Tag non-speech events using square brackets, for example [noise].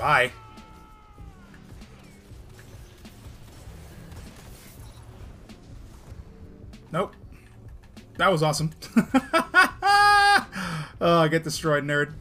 Bye. Nope. That was awesome. oh, [laughs] get destroyed, nerd.